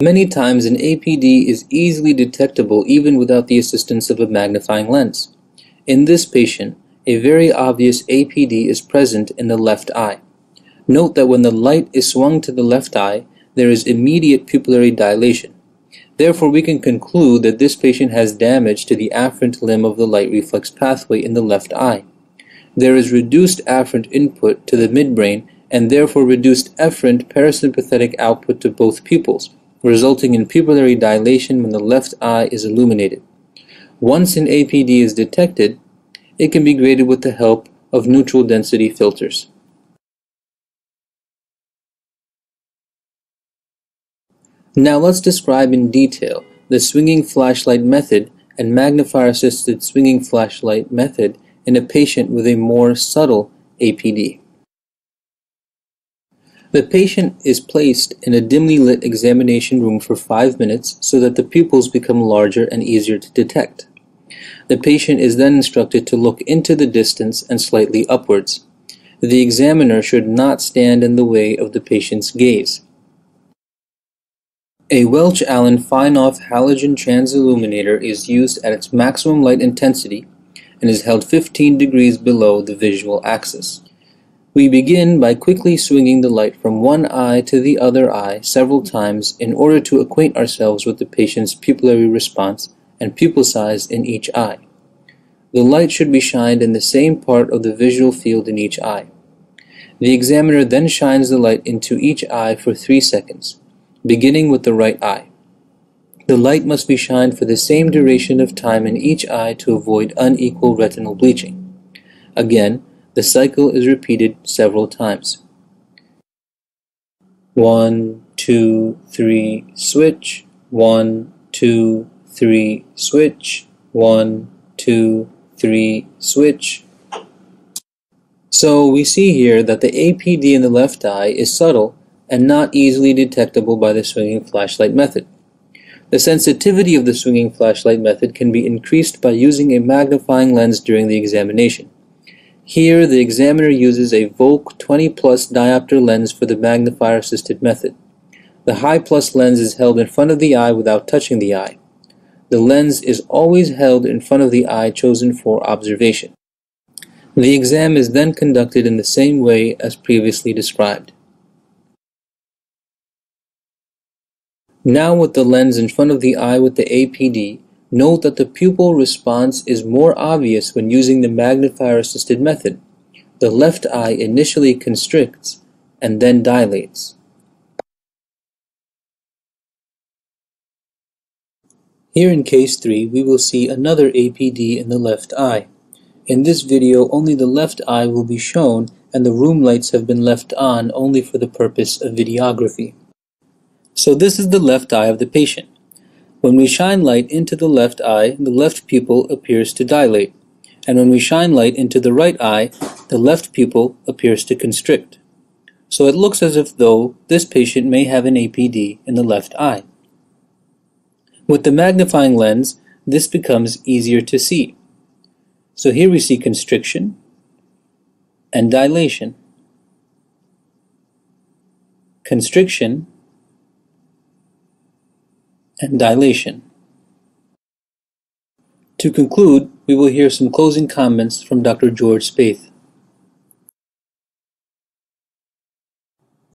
Many times an APD is easily detectable even without the assistance of a magnifying lens. In this patient, a very obvious APD is present in the left eye. Note that when the light is swung to the left eye, there is immediate pupillary dilation. Therefore, we can conclude that this patient has damage to the afferent limb of the light reflex pathway in the left eye. There is reduced afferent input to the midbrain and therefore reduced efferent parasympathetic output to both pupils, resulting in pupillary dilation when the left eye is illuminated. Once an APD is detected, it can be graded with the help of neutral density filters. Now let's describe in detail the swinging flashlight method and magnifier-assisted swinging flashlight method in a patient with a more subtle APD. The patient is placed in a dimly lit examination room for five minutes so that the pupils become larger and easier to detect. The patient is then instructed to look into the distance and slightly upwards. The examiner should not stand in the way of the patient's gaze. A Welch-Allyn Finoff halogen transilluminator is used at its maximum light intensity and is held 15 degrees below the visual axis. We begin by quickly swinging the light from one eye to the other eye several times in order to acquaint ourselves with the patient's pupillary response and pupil size in each eye. The light should be shined in the same part of the visual field in each eye. The examiner then shines the light into each eye for 3 seconds beginning with the right eye. The light must be shined for the same duration of time in each eye to avoid unequal retinal bleaching. Again, the cycle is repeated several times. One, two, three, switch. One, two, three, switch. One, two, three, switch. So we see here that the APD in the left eye is subtle and not easily detectable by the swinging flashlight method. The sensitivity of the swinging flashlight method can be increased by using a magnifying lens during the examination. Here, the examiner uses a Volk 20 plus diopter lens for the magnifier assisted method. The high plus lens is held in front of the eye without touching the eye. The lens is always held in front of the eye chosen for observation. The exam is then conducted in the same way as previously described. Now with the lens in front of the eye with the APD, note that the pupil response is more obvious when using the magnifier-assisted method. The left eye initially constricts and then dilates. Here in case 3, we will see another APD in the left eye. In this video, only the left eye will be shown and the room lights have been left on only for the purpose of videography. So this is the left eye of the patient. When we shine light into the left eye, the left pupil appears to dilate. And when we shine light into the right eye, the left pupil appears to constrict. So it looks as if though this patient may have an APD in the left eye. With the magnifying lens, this becomes easier to see. So here we see constriction and dilation. Constriction and dilation. To conclude, we will hear some closing comments from Dr. George Spaeth.